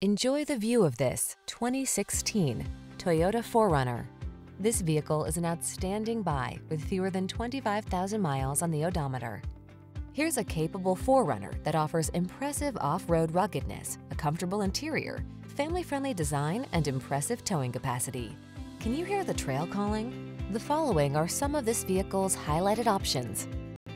Enjoy the view of this 2016 Toyota 4Runner. This vehicle is an outstanding buy with fewer than 25,000 miles on the odometer. Here's a capable 4Runner that offers impressive off-road ruggedness, a comfortable interior, family-friendly design, and impressive towing capacity. Can you hear the trail calling? The following are some of this vehicle's highlighted options.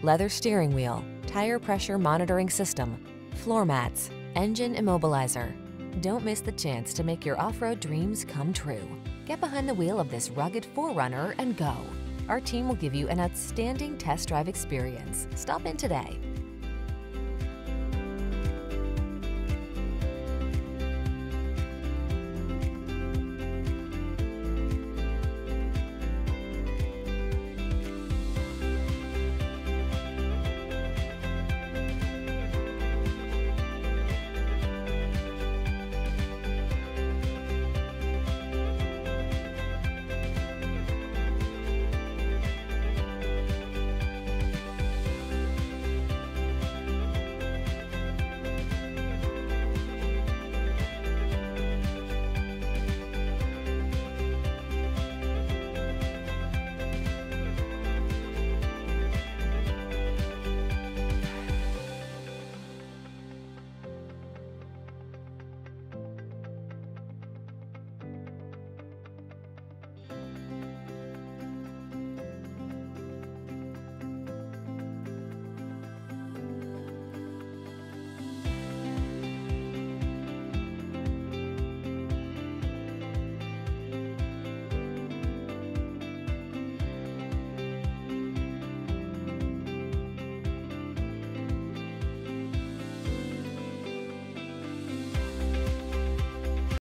Leather steering wheel, tire pressure monitoring system, floor mats, engine immobilizer. Don't miss the chance to make your off-road dreams come true. Get behind the wheel of this rugged 4Runner and go. Our team will give you an outstanding test drive experience. Stop in today.